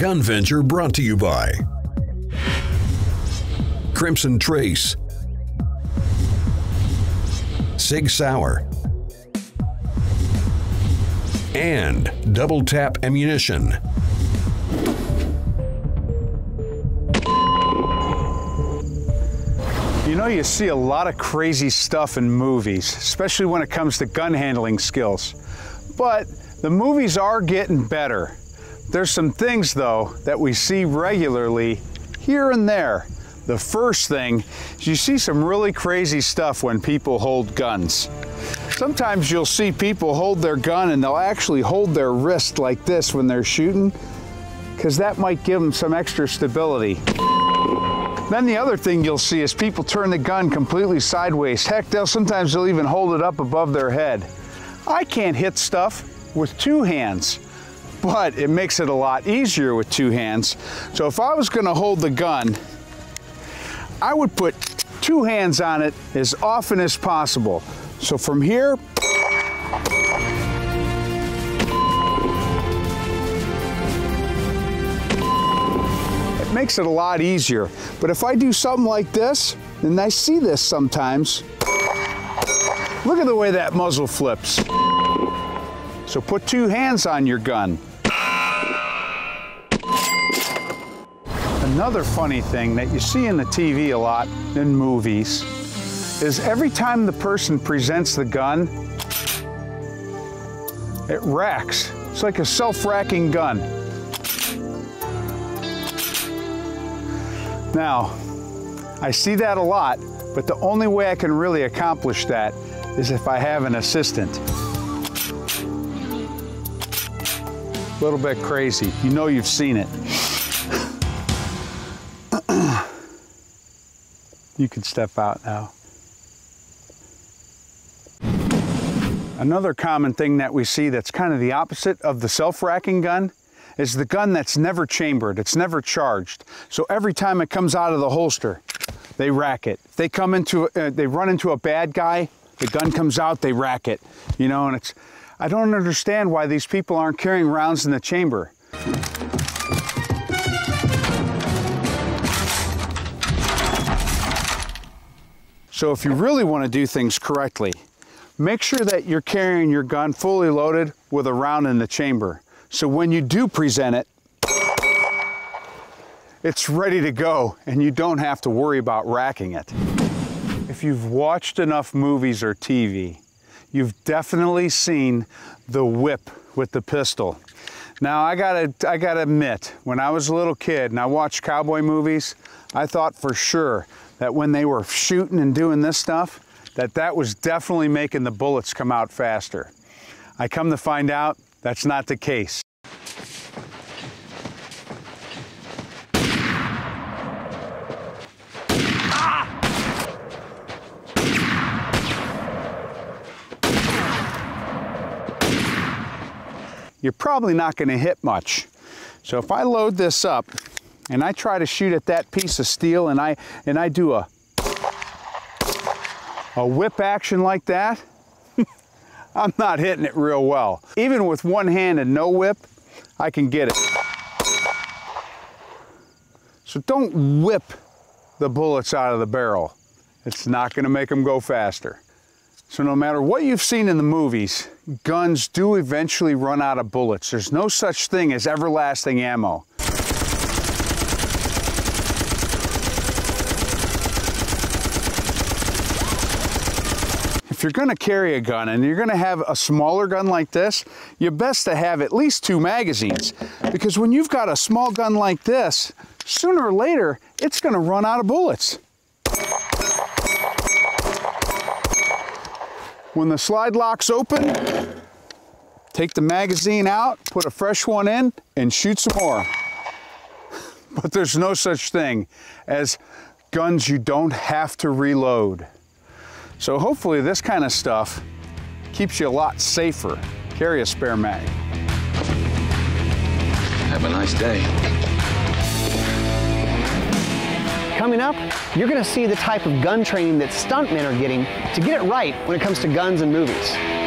Gun Venture brought to you by Crimson Trace, Sig Sauer, and Double Tap Ammunition. You know, you see a lot of crazy stuff in movies, especially when it comes to gun handling skills. But the movies are getting better. There's some things, though, that we see regularly here and there. The first thing is you see some really crazy stuff when people hold guns. Sometimes you'll see people hold their gun and they'll actually hold their wrist like this when they're shooting, because that might give them some extra stability. Then the other thing you'll see is people turn the gun completely sideways. Heck, they'll sometimes they'll even hold it up above their head. I can't hit stuff with two hands, but it makes it a lot easier with two hands. So if I was gonna hold the gun, I would put two hands on it as often as possible. So from here, it makes it a lot easier. But if I do something like this, and I see this sometimes, look at the way that muzzle flips. So put two hands on your gun. Another funny thing that you see in the TV a lot in movies is every time the person presents the gun, it racks. It's like a self-racking gun. Now, I see that a lot, but the only way I can really accomplish that is if I have an assistant. A little bit crazy. You know you've seen it. You can step out now. Another common thing that we see that's kind of the opposite of the self-racking gun is the gun that's never chambered, it's never charged. So every time it comes out of the holster, they rack it. If they come into, uh, they run into a bad guy, the gun comes out, they rack it. You know, and it's, I don't understand why these people aren't carrying rounds in the chamber. So if you really want to do things correctly, make sure that you're carrying your gun fully loaded with a round in the chamber. So when you do present it, it's ready to go and you don't have to worry about racking it. If you've watched enough movies or TV, you've definitely seen the whip with the pistol. Now I gotta, I gotta admit, when I was a little kid and I watched cowboy movies, I thought for sure that when they were shooting and doing this stuff, that that was definitely making the bullets come out faster. I come to find out that's not the case. You're probably not going to hit much. So if I load this up and I try to shoot at that piece of steel and I and I do a a whip action like that, I'm not hitting it real well. Even with one hand and no whip, I can get it. So don't whip the bullets out of the barrel. It's not gonna make them go faster. So no matter what you've seen in the movies, guns do eventually run out of bullets. There's no such thing as everlasting ammo. If you're gonna carry a gun and you're gonna have a smaller gun like this, you're best to have at least two magazines. Because when you've got a small gun like this, sooner or later, it's gonna run out of bullets. When the slide lock's open, take the magazine out, put a fresh one in, and shoot some more. But there's no such thing as guns you don't have to reload. So hopefully this kind of stuff keeps you a lot safer. Carry a spare mag. Have a nice day. Coming up, you're going to see the type of gun training that stuntmen are getting to get it right when it comes to guns and movies.